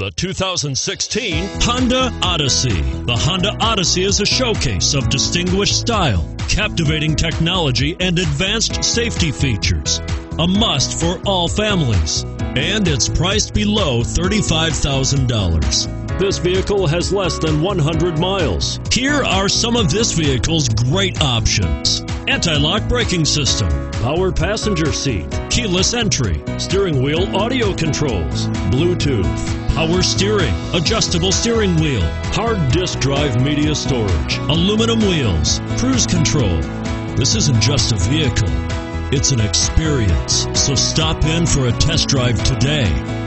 The 2016 Honda Odyssey. The Honda Odyssey is a showcase of distinguished style, captivating technology, and advanced safety features. A must for all families. And it's priced below $35,000. This vehicle has less than 100 miles. Here are some of this vehicle's great options anti lock braking system, power passenger seat, keyless entry, steering wheel audio controls, Bluetooth, power steering, adjustable steering wheel, hard disk drive media storage, aluminum wheels, cruise control. This isn't just a vehicle, it's an experience. So stop in for a test drive today.